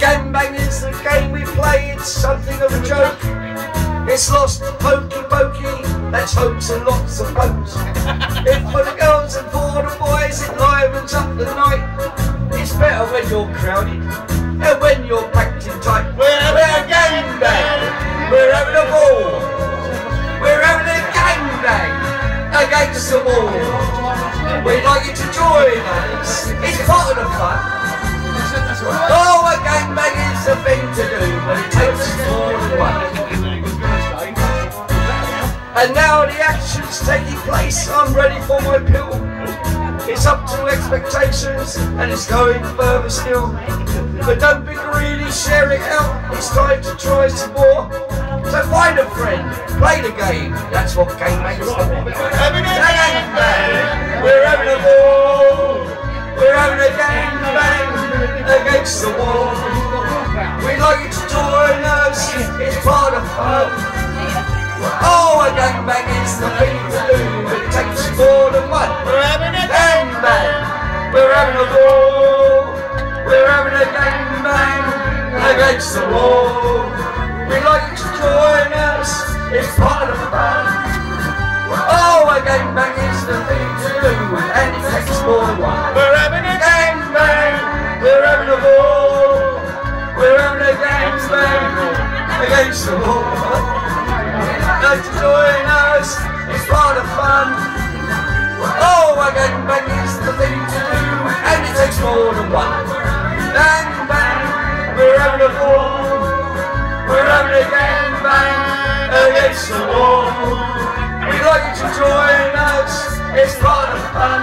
gangbang is the game we play, it's something of a joke. It's lost pokey pokey, that's hopes and lots of hopes. If for the girls and for the boys, it livens up the night. It's better when you're crowded and when you're packed in tight. We're having a gangbang, we're having a ball, we're having a gangbang against the wall. We'd like you to join us, it's part of the fun. Oh, And now the action's taking place, I'm ready for my pill. It's up to expectations, and it's going further still. But don't be greedy, share it out, it's time to try some more. So find a friend, play the game, that's what gangbangs do. We're having a gangbang, we're having a ball, we're having a gangbang against the wall. We'd like you to join us, it's part of fun. Oh, against the wall. We'd like you to join us. It's part of the fun. Oh, a gangbang is the thing to do, and it takes more than one. We're having a gangbang. We're having a ball. We're having a gangbang against the wall like to join us, it's part of fun. Against the wall. We'd like you to join us, it's part of fun.